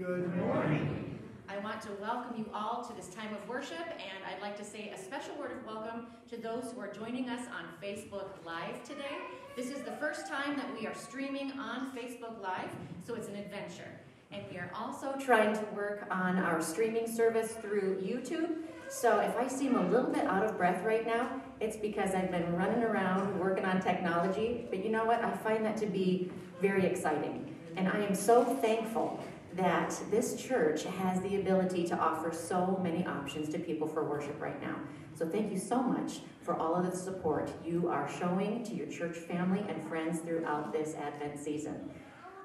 Good morning. I want to welcome you all to this time of worship, and I'd like to say a special word of welcome to those who are joining us on Facebook Live today. This is the first time that we are streaming on Facebook Live, so it's an adventure. And we are also trying to work on our streaming service through YouTube. So if I seem a little bit out of breath right now, it's because I've been running around working on technology. But you know what? I find that to be very exciting. And I am so thankful that this church has the ability to offer so many options to people for worship right now. So thank you so much for all of the support you are showing to your church family and friends throughout this Advent season.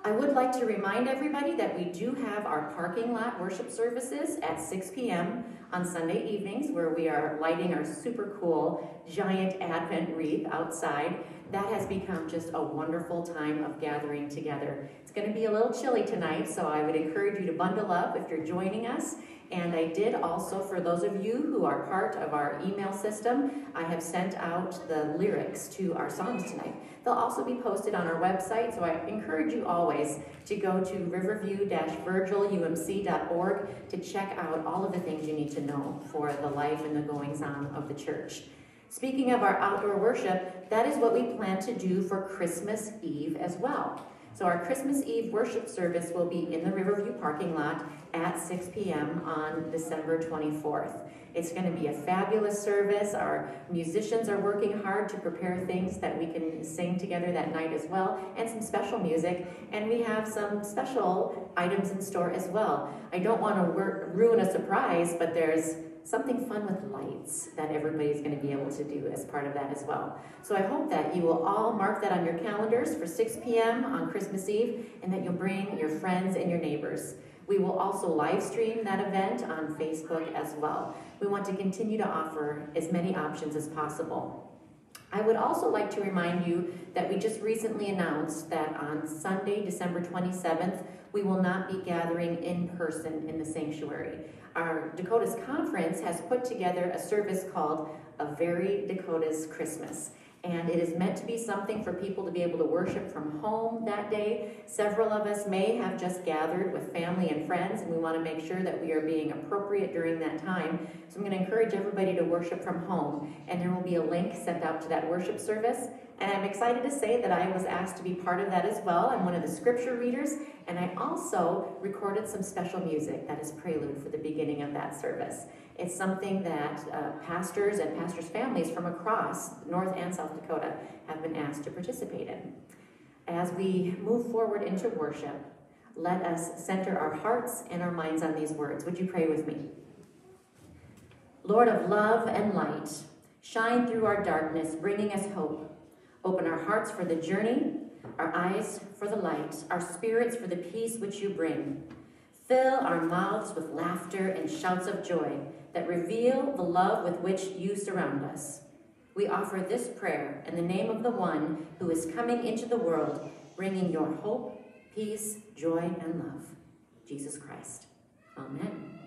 I would like to remind everybody that we do have our parking lot worship services at 6 p.m. on Sunday evenings where we are lighting our super cool giant Advent wreath outside. That has become just a wonderful time of gathering together. It's going to be a little chilly tonight, so I would encourage you to bundle up if you're joining us. And I did also, for those of you who are part of our email system, I have sent out the lyrics to our songs tonight. They'll also be posted on our website, so I encourage you always to go to riverview-virgilumc.org to check out all of the things you need to know for the life and the goings on of the church. Speaking of our outdoor worship, that is what we plan to do for Christmas Eve as well. So our Christmas Eve worship service will be in the Riverview parking lot at 6 p.m. on December 24th. It's going to be a fabulous service. Our musicians are working hard to prepare things that we can sing together that night as well, and some special music. And we have some special items in store as well. I don't want to ruin a surprise, but there's something fun with lights that everybody's going to be able to do as part of that as well. So I hope that you will all mark that on your calendars for 6 p.m. on Christmas Eve and that you'll bring your friends and your neighbors. We will also live stream that event on Facebook as well. We want to continue to offer as many options as possible. I would also like to remind you that we just recently announced that on Sunday, December 27th, we will not be gathering in person in the sanctuary. Our Dakotas Conference has put together a service called A Very Dakotas Christmas and it is meant to be something for people to be able to worship from home that day. Several of us may have just gathered with family and friends, and we want to make sure that we are being appropriate during that time. So I'm going to encourage everybody to worship from home, and there will be a link sent out to that worship service. And I'm excited to say that I was asked to be part of that as well. I'm one of the scripture readers, and I also recorded some special music that is prelude for the beginning of that service. It's something that uh, pastors and pastors' families from across North and South Dakota have been asked to participate in. As we move forward into worship, let us center our hearts and our minds on these words. Would you pray with me? Lord of love and light, shine through our darkness, bringing us hope. Open our hearts for the journey, our eyes for the light, our spirits for the peace which you bring. Fill our mouths with laughter and shouts of joy that reveal the love with which you surround us. We offer this prayer in the name of the one who is coming into the world, bringing your hope, peace, joy, and love, Jesus Christ. Amen.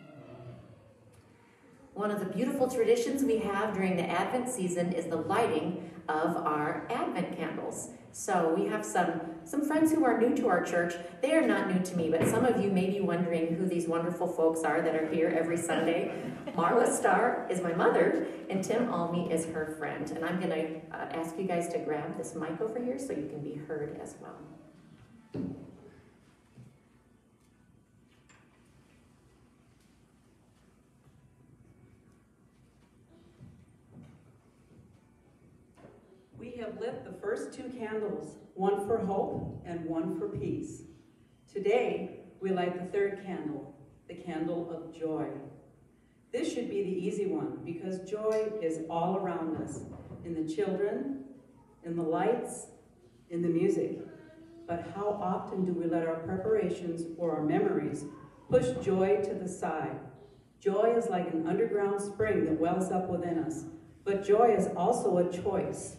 One of the beautiful traditions we have during the Advent season is the lighting of our Advent candles. So we have some, some friends who are new to our church. They are not new to me, but some of you may be wondering who these wonderful folks are that are here every Sunday. Marla Starr is my mother, and Tim Almy is her friend. And I'm going to uh, ask you guys to grab this mic over here so you can be heard as well. We have the first two candles, one for hope and one for peace. Today, we light the third candle, the candle of joy. This should be the easy one because joy is all around us, in the children, in the lights, in the music. But how often do we let our preparations or our memories push joy to the side? Joy is like an underground spring that wells up within us, but joy is also a choice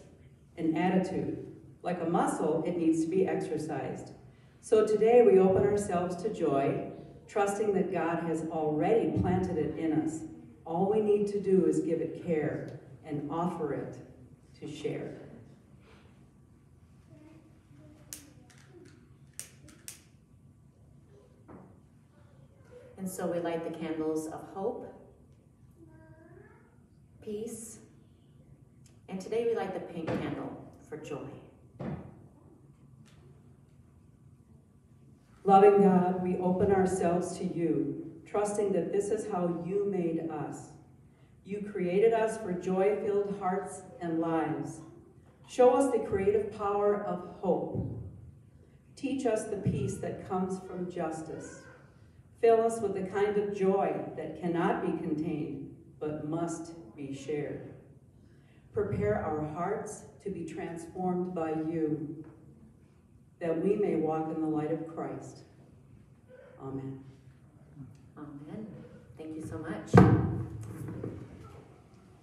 an attitude. Like a muscle, it needs to be exercised. So today we open ourselves to joy, trusting that God has already planted it in us. All we need to do is give it care and offer it to share. And so we light the candles of hope, peace, and today we light the pink candle for joy. Loving God, we open ourselves to you, trusting that this is how you made us. You created us for joy filled hearts and lives. Show us the creative power of hope. Teach us the peace that comes from justice. Fill us with the kind of joy that cannot be contained, but must be shared. Prepare our hearts to be transformed by you, that we may walk in the light of Christ. Amen. Amen. Thank you so much.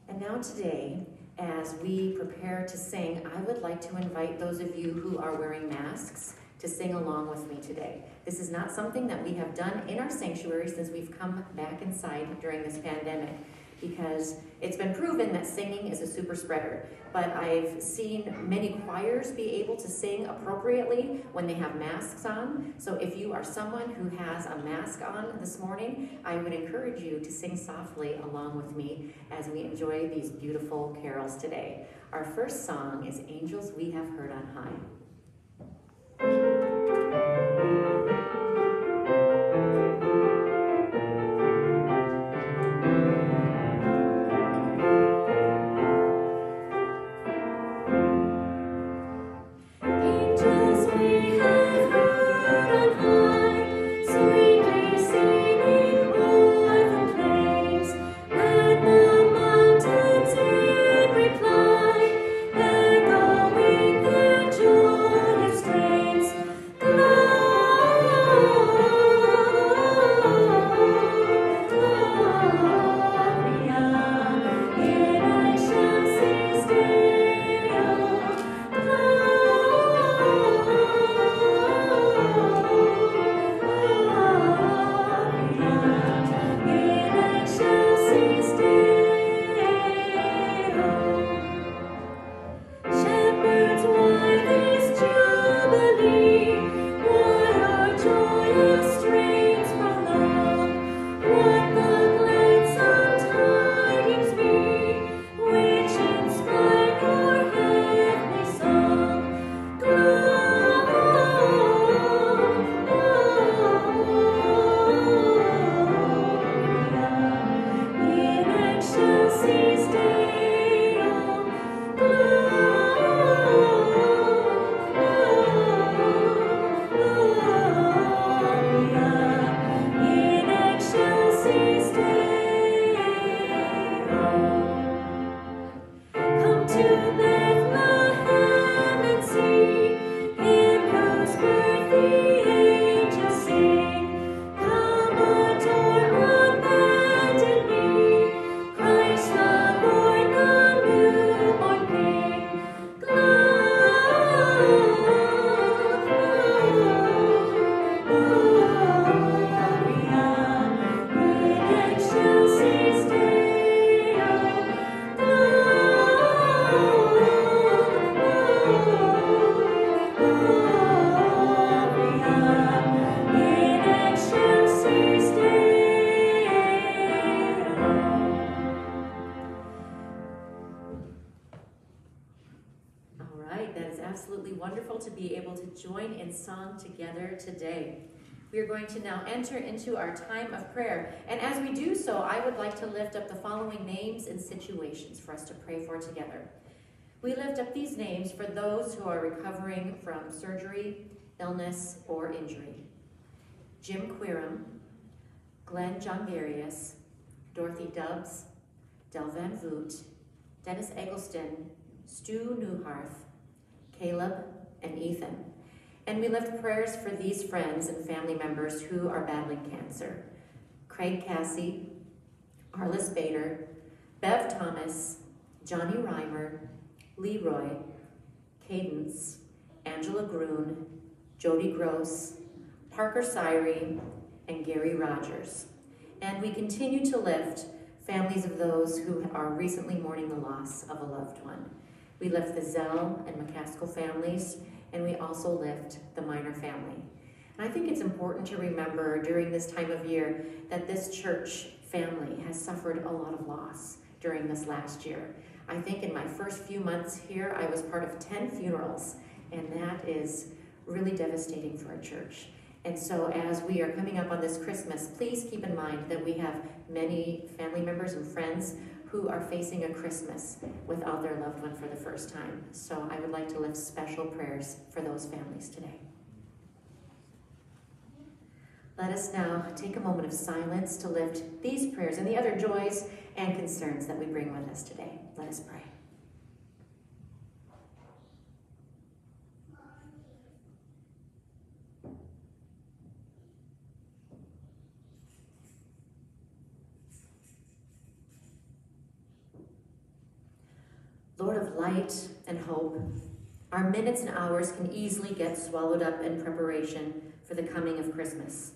And now, today, as we prepare to sing, I would like to invite those of you who are wearing masks to sing along with me today. This is not something that we have done in our sanctuary since we've come back inside during this pandemic because it's been proven that singing is a super spreader. But I've seen many choirs be able to sing appropriately when they have masks on. So if you are someone who has a mask on this morning, I would encourage you to sing softly along with me as we enjoy these beautiful carols today. Our first song is Angels We Have Heard on High. Enter into our time of prayer. And as we do so, I would like to lift up the following names and situations for us to pray for together. We lift up these names for those who are recovering from surgery, illness, or injury. Jim Quirum, Glenn Jongarius, Dorothy Dubs, Del Van Voot, Dennis Eggleston, Stu Newharth, Caleb, and Ethan. And we lift prayers for these friends and family members who are battling cancer. Craig Cassie, Arliss Bader, Bev Thomas, Johnny Reimer, Leroy, Cadence, Angela Groon, Jody Gross, Parker Syrie, and Gary Rogers. And we continue to lift families of those who are recently mourning the loss of a loved one. We lift the Zell and McCaskill families and we also lift the Miner family. And I think it's important to remember during this time of year that this church family has suffered a lot of loss during this last year. I think in my first few months here, I was part of 10 funerals, and that is really devastating for a church. And so, as we are coming up on this Christmas, please keep in mind that we have many family members and friends who are facing a Christmas without their loved one for the first time. So, I would like to lift special prayers for those families today. Let us now take a moment of silence to lift these prayers and the other joys and concerns that we bring with us today. Let us pray. Light and hope, our minutes and hours can easily get swallowed up in preparation for the coming of Christmas.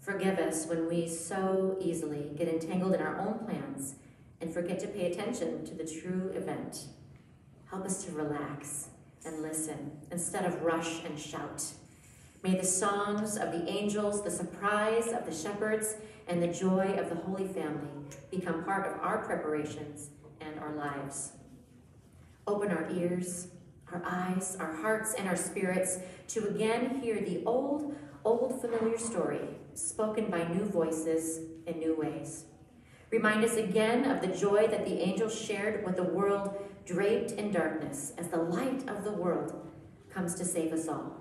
Forgive us when we so easily get entangled in our own plans and forget to pay attention to the true event. Help us to relax and listen instead of rush and shout. May the songs of the angels, the surprise of the shepherds, and the joy of the Holy Family become part of our preparations and our lives. Open our ears, our eyes, our hearts, and our spirits to again hear the old, old familiar story spoken by new voices in new ways. Remind us again of the joy that the angels shared with the world draped in darkness as the light of the world comes to save us all.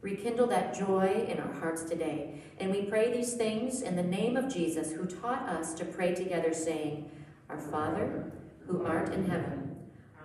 Rekindle that joy in our hearts today. And we pray these things in the name of Jesus, who taught us to pray together, saying, Our Father, who art in heaven,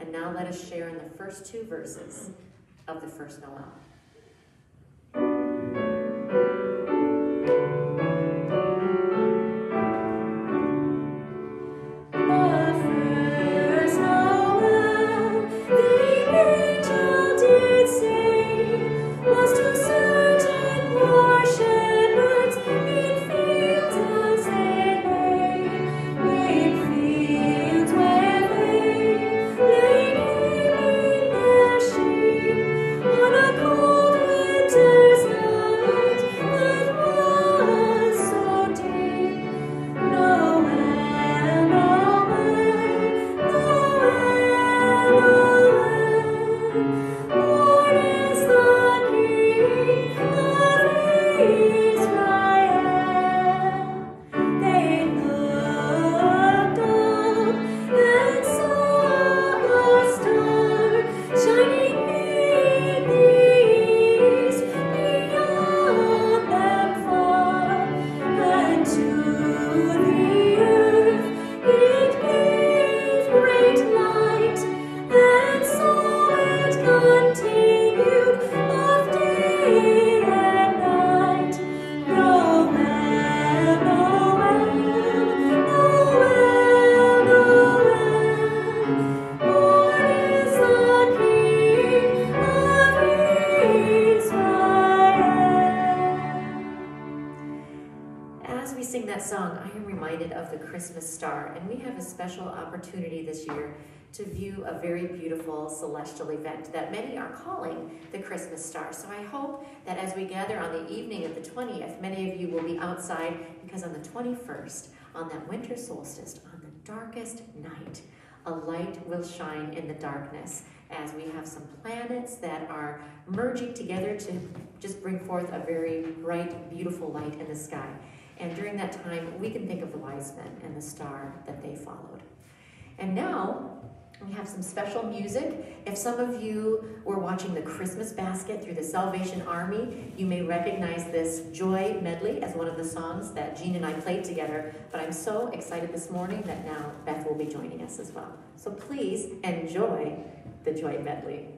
And now let us share in the first two verses of the first Noel. Celestial event that many are calling the Christmas star. So I hope that as we gather on the evening of the 20th, many of you will be outside because on the 21st, on that winter solstice, on the darkest night, a light will shine in the darkness as we have some planets that are merging together to just bring forth a very bright, beautiful light in the sky. And during that time, we can think of the wise men and the star that they followed. And now, we have some special music. If some of you were watching the Christmas Basket through the Salvation Army, you may recognize this Joy medley as one of the songs that Jean and I played together. But I'm so excited this morning that now Beth will be joining us as well. So please enjoy the Joy medley.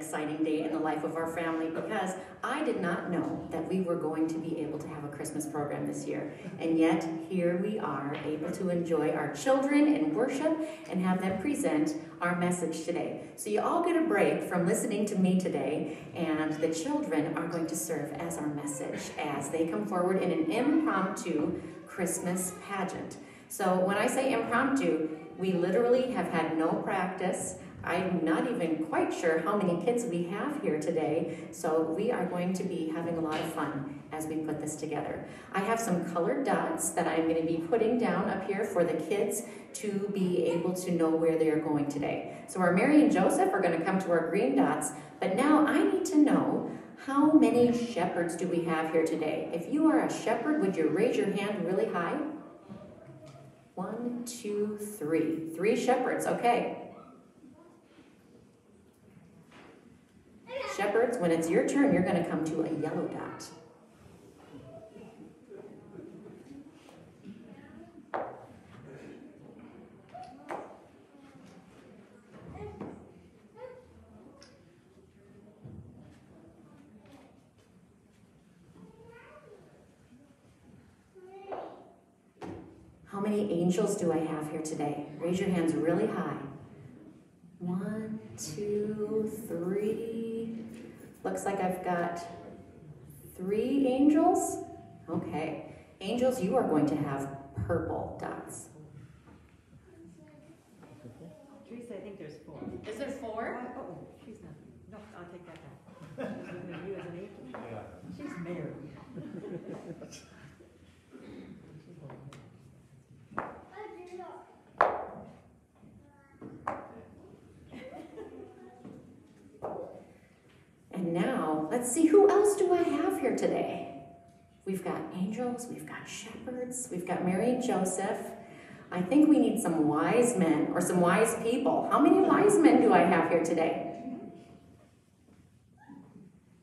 Exciting day in the life of our family because I did not know that we were going to be able to have a Christmas program this year. And yet, here we are, able to enjoy our children and worship and have them present our message today. So, you all get a break from listening to me today, and the children are going to serve as our message as they come forward in an impromptu Christmas pageant. So, when I say impromptu, we literally have had no practice. I'm not even quite sure how many kids we have here today, so we are going to be having a lot of fun as we put this together. I have some colored dots that I'm going to be putting down up here for the kids to be able to know where they are going today. So our Mary and Joseph are going to come to our green dots, but now I need to know how many shepherds do we have here today? If you are a shepherd, would you raise your hand really high? One, two, three. Three shepherds, okay. Shepherds, when it's your turn, you're going to come to a yellow dot. How many angels do I have here today? Raise your hands really high. One, two, three. Looks like I've got three angels. Okay. Angels, you are going to have purple dots. Teresa, I think there's four. Is there four? Uh, oh, she's not. No, I'll take that back. She's looking at you as an angel. She's married. And now, let's see who else do I have here today? We've got angels, we've got shepherds, we've got Mary and Joseph. I think we need some wise men or some wise people. How many wise men do I have here today?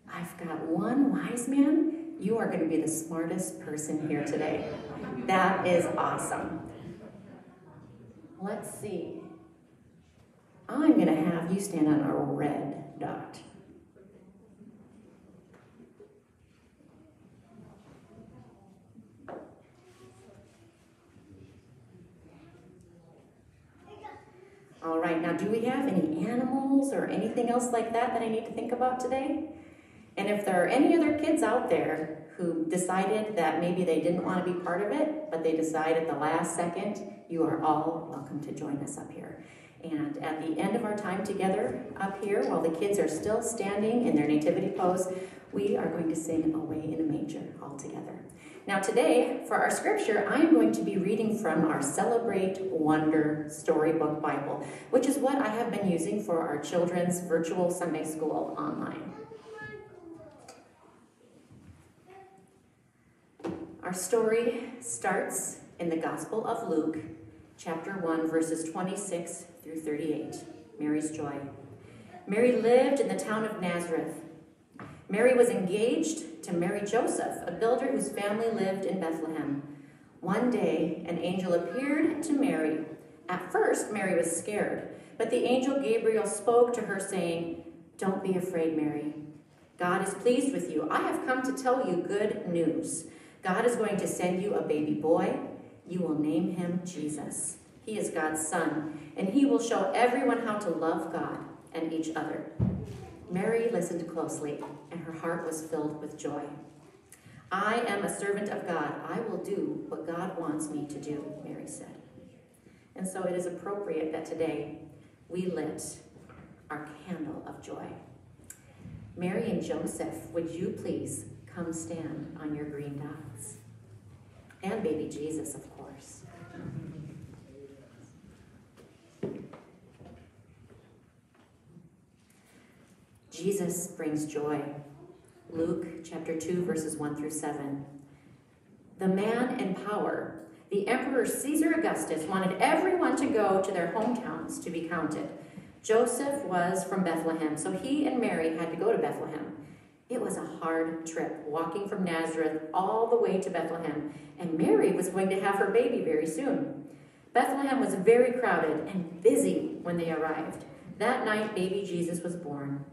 I've got one wise man. You are going to be the smartest person here today. That is awesome. Let's see. I'm going to have you stand on a red dot. All right, now do we have any animals or anything else like that that I need to think about today? And if there are any other kids out there who decided that maybe they didn't want to be part of it, but they decide at the last second, you are all welcome to join us up here. And at the end of our time together up here, while the kids are still standing in their nativity pose, we are going to sing Away in a Manger all together. Now, today, for our scripture, I am going to be reading from our Celebrate Wonder Storybook Bible, which is what I have been using for our children's virtual Sunday school online. Our story starts in the Gospel of Luke, chapter 1, verses 26 through 38. Mary's joy. Mary lived in the town of Nazareth. Mary was engaged to Mary Joseph, a builder whose family lived in Bethlehem. One day, an angel appeared to Mary. At first, Mary was scared, but the angel Gabriel spoke to her, saying, Don't be afraid, Mary. God is pleased with you. I have come to tell you good news. God is going to send you a baby boy. You will name him Jesus. He is God's son, and he will show everyone how to love God and each other. Mary listened closely, and her heart was filled with joy. I am a servant of God. I will do what God wants me to do, Mary said. And so it is appropriate that today we lit our candle of joy. Mary and Joseph, would you please come stand on your green dots? And baby Jesus, of course. Jesus brings joy. Luke chapter 2, verses 1 through 7. The man in power, the Emperor Caesar Augustus, wanted everyone to go to their hometowns to be counted. Joseph was from Bethlehem, so he and Mary had to go to Bethlehem. It was a hard trip, walking from Nazareth all the way to Bethlehem, and Mary was going to have her baby very soon. Bethlehem was very crowded and busy when they arrived. That night, baby Jesus was born.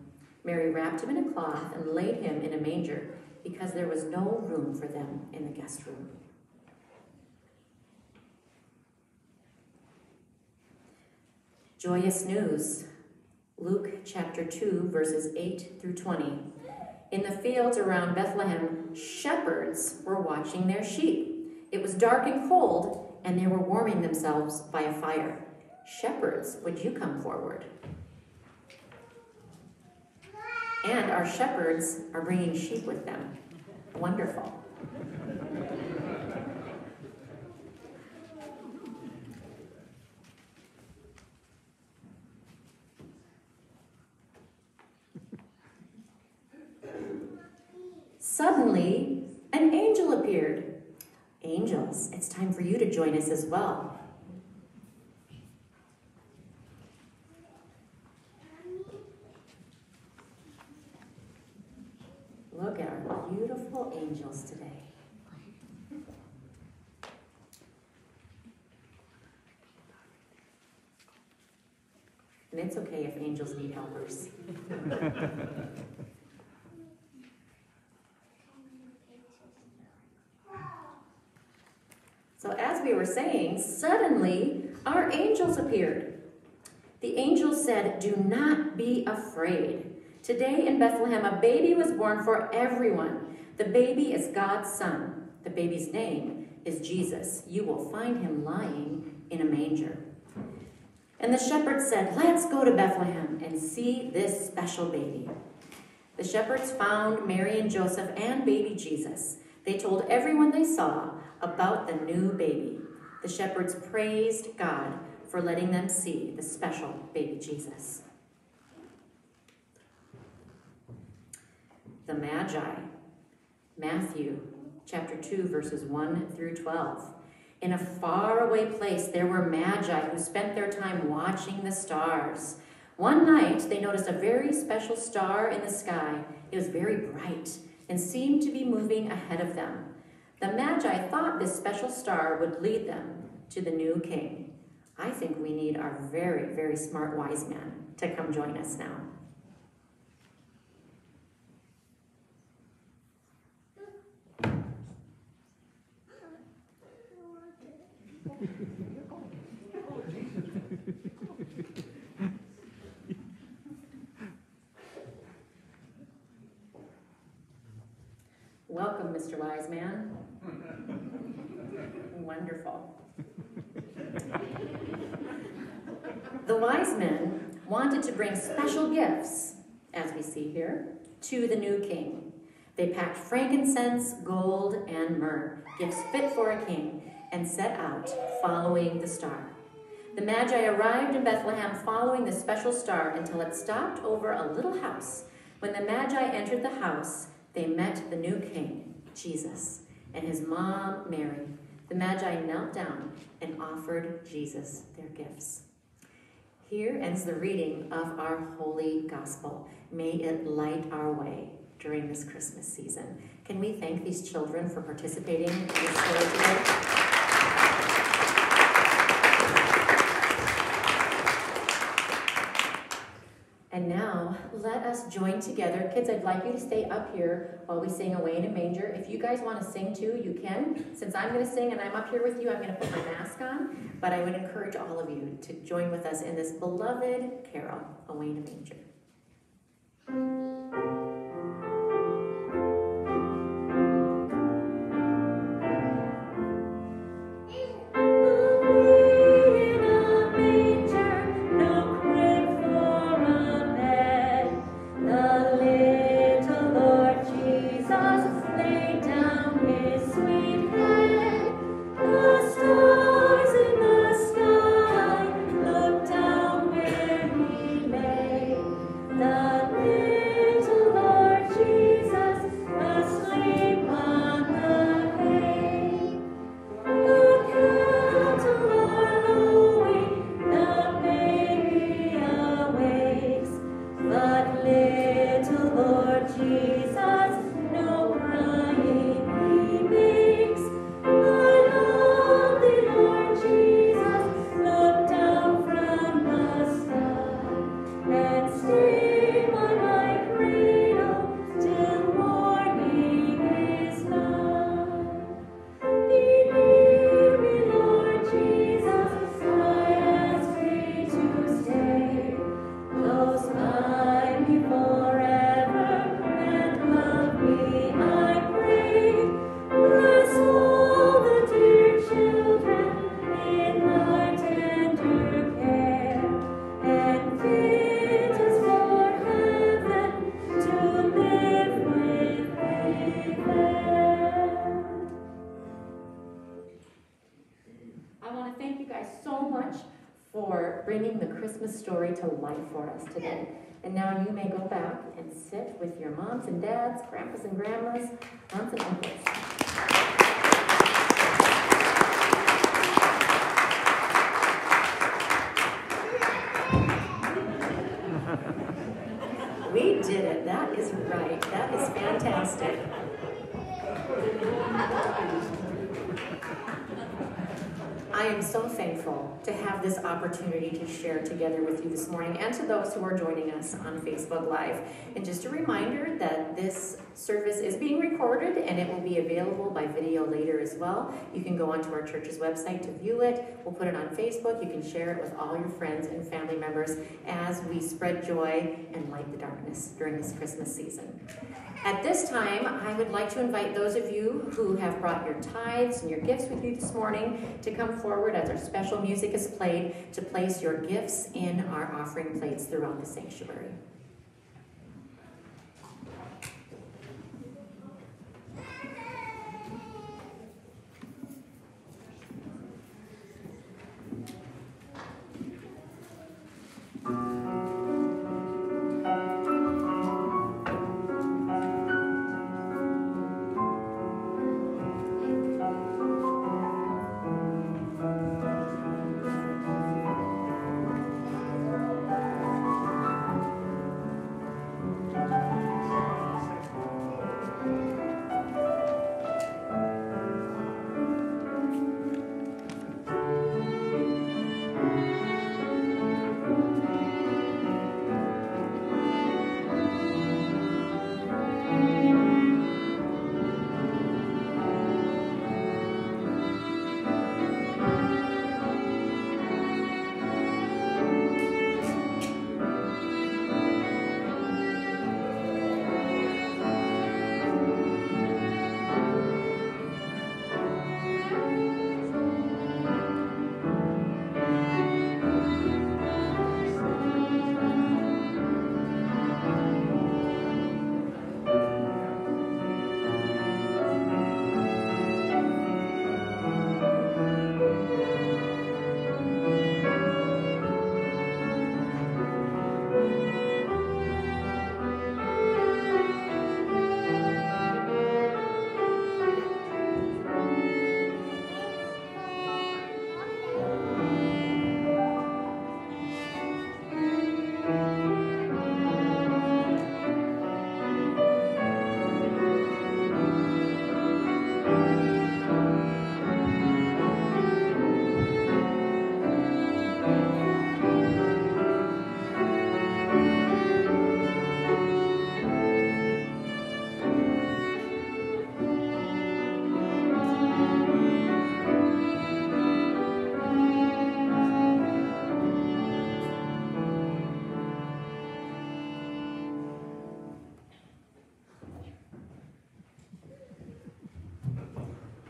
Mary wrapped him in a cloth and laid him in a manger because there was no room for them in the guest room. Joyous news. Luke chapter 2, verses 8 through 20. In the fields around Bethlehem, shepherds were watching their sheep. It was dark and cold, and they were warming themselves by a fire. Shepherds, would you come forward? And our shepherds are bringing sheep with them. Wonderful. Suddenly, an angel appeared. Angels, it's time for you to join us as well. Look at our beautiful angels today. And it's okay if angels need helpers. So, as we were saying, suddenly our angels appeared. The angels said, Do not be afraid. Today in Bethlehem, a baby was born for everyone. The baby is God's son. The baby's name is Jesus. You will find him lying in a manger. And the shepherds said, Let's go to Bethlehem and see this special baby. The shepherds found Mary and Joseph and baby Jesus. They told everyone they saw about the new baby. The shepherds praised God for letting them see the special baby Jesus. The Magi, Matthew chapter 2, verses 1 through 12. In a faraway place, there were Magi who spent their time watching the stars. One night, they noticed a very special star in the sky. It was very bright and seemed to be moving ahead of them. The Magi thought this special star would lead them to the new king. I think we need our very, very smart wise man to come join us now. Welcome, Mr. Wise Man. Wonderful. The wise men wanted to bring special gifts, as we see here, to the new king. They packed frankincense, gold, and myrrh, gifts fit for a king, and set out following the star. The Magi arrived in Bethlehem following the special star until it stopped over a little house. When the Magi entered the house, they met the new king, Jesus, and his mom, Mary. The Magi knelt down and offered Jesus their gifts. Here ends the reading of our holy gospel. May it light our way during this Christmas season. Can we thank these children for participating in this story today? And now, let us join together. Kids, I'd like you to stay up here while we sing Away in a Manger. If you guys want to sing too, you can. Since I'm going to sing and I'm up here with you, I'm going to put my mask on. But I would encourage all of you to join with us in this beloved carol, Away in a Manger. Sit with your moms and dads, grandpas and grandmas, aunts and uncles. We did it. That is right. That is fantastic. I am so thankful to have this opportunity to share together with you this morning and to those who are joining us on Facebook Live. And just a reminder that this service is being recorded and it will be available by video later as well. You can go onto our church's website to view it. We'll put it on Facebook. You can share it with all your friends and family members as we spread joy and light the darkness during this Christmas season. At this time, I would like to invite those of you who have brought your tithes and your gifts with you this morning to come forward as our special music is played to place your gifts in our offering plates throughout the sanctuary.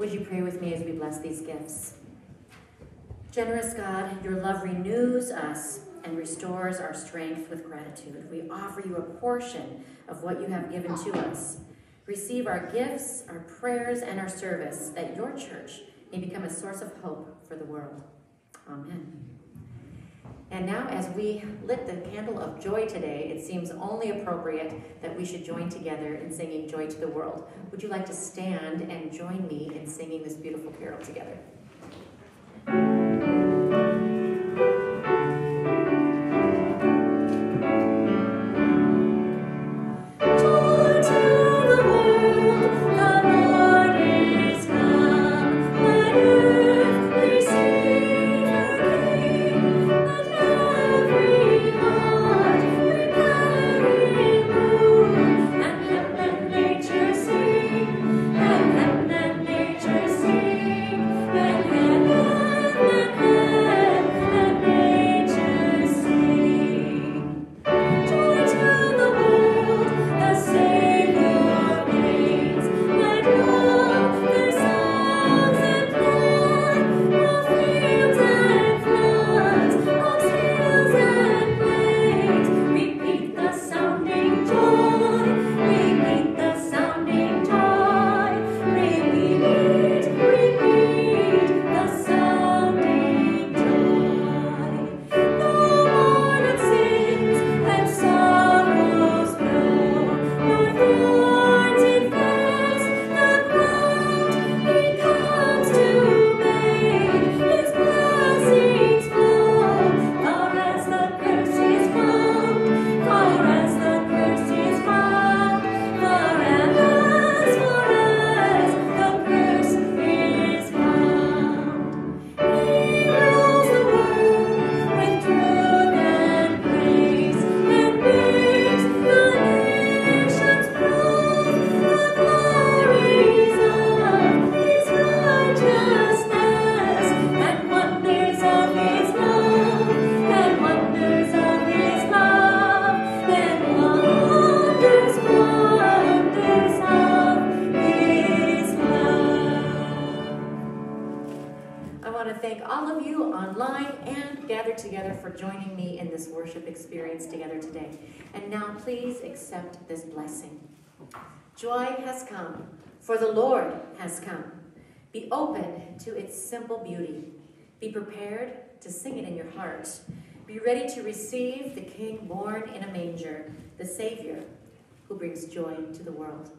Would you pray with me as we bless these gifts? Generous God, your love renews us and restores our strength with gratitude. We offer you a portion of what you have given to us. Receive our gifts, our prayers, and our service, that your church may become a source of hope for the world. Amen. And now, as we lit the candle of joy today, it seems only appropriate that we should join together in singing Joy to the World. Would you like to stand and join me in singing this beautiful carol together? Has come, for the Lord has come. Be open to its simple beauty. Be prepared to sing it in your heart. Be ready to receive the King born in a manger, the Savior who brings joy to the world.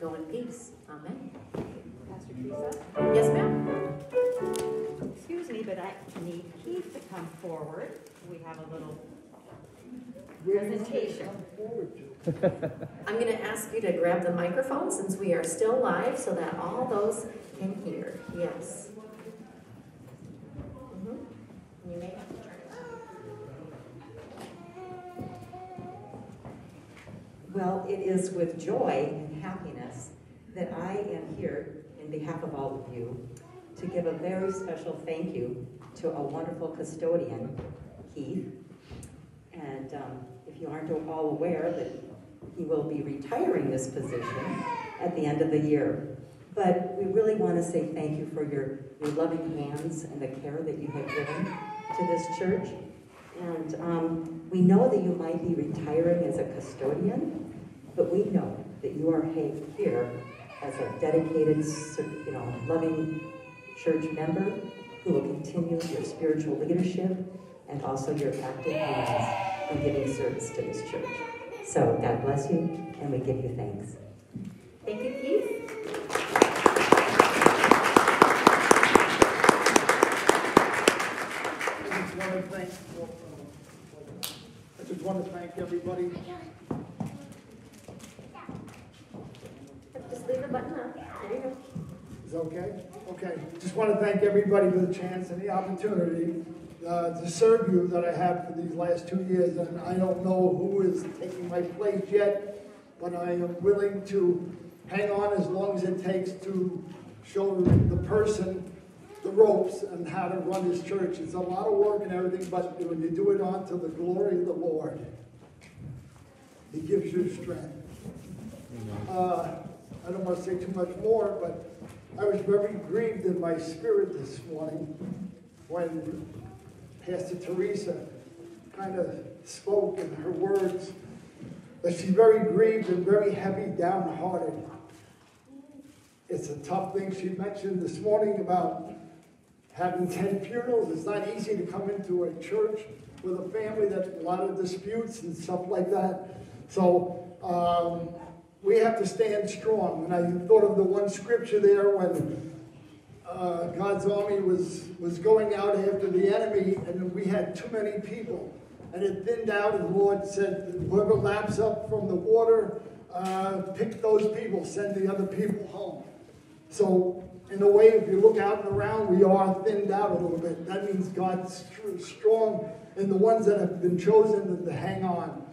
Go in peace. Amen. Pastor Teresa, Yes, ma'am? excuse me, but I need Keith to come forward. We have a little presentation. I'm going to ask you to grab the microphone since we are still live so that all those can hear. Yes. Mhm. You may have to turn it on. Well, it is with joy and happiness that I am here in behalf of all of you to give a very special thank you to a wonderful custodian, Keith. And um, if you aren't all aware that he will be retiring this position at the end of the year. But we really want to say thank you for your, your loving hands and the care that you have given to this church. And um, we know that you might be retiring as a custodian, but we know that you are he- here as a dedicated, you know, loving church member who will continue your spiritual leadership and also your active hands in giving service to this church. So God bless you, and we give you thanks. Thank you, Keith. I just want to thank, I just want to thank everybody. Just leave the button on. There you go. Is that okay? Okay. Just want to thank everybody for the chance and the opportunity uh, to serve you that I have for these last two years. And I don't know who is taking my place yet, but I am willing to hang on as long as it takes to show the person the ropes and how to run his church. It's a lot of work and everything, but when you do it unto the glory of the Lord, He gives you strength. Uh, I don't want to say too much more, but I was very grieved in my spirit this morning when Pastor Teresa kind of spoke in her words that she's very grieved and very heavy, downhearted. It's a tough thing. She mentioned this morning about having 10 funerals. It's not easy to come into a church with a family that's a lot of disputes and stuff like that. So um, we have to stand strong. And I thought of the one scripture there when uh, God's army was, was going out after the enemy, and we had too many people. And it thinned out, and the Lord said, Whoever laps up from the water, uh, pick those people, send the other people home. So, in a way, if you look out and around, we are thinned out a little bit. That means God's tr- strong and the ones that have been chosen to hang on.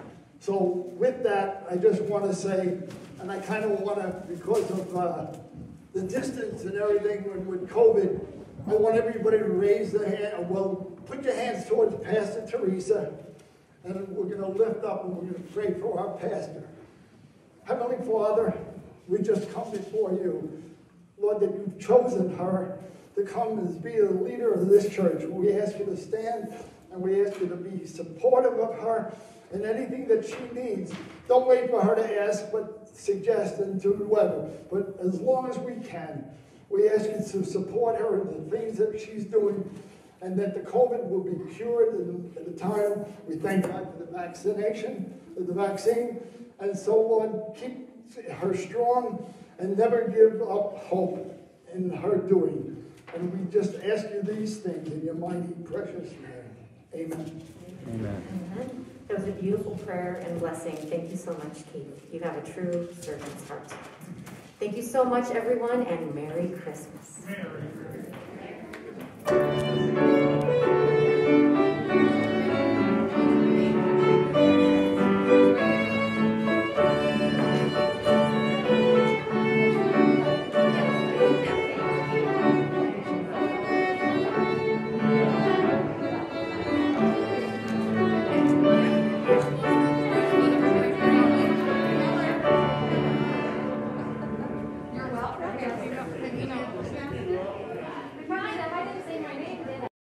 So, with that, I just want to say, and I kind of want to, because of uh, the distance and everything with, with COVID, I want everybody to raise their hand. Well, put your hands towards Pastor Teresa, and we're going to lift up and we're going to pray for our pastor. Heavenly Father, we just come before you. Lord, that you've chosen her to come and be the leader of this church. We ask you to stand and we ask you to be supportive of her in anything that she needs. Don't wait for her to ask, but suggest and do whatever. But as long as we can, we ask you to support her in the things that she's doing and that the COVID will be cured in, in the time. We thank God for the vaccination, the vaccine. And so, Lord, keep her strong and never give up hope in her doing. And we just ask you these things in your mighty, precious name. Amen. Amen. That was a beautiful prayer and blessing. Thank you so much, Keith. You have a true servant's heart. Thank you so much, everyone, and Merry Christmas. Merry Christmas.